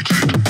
like it.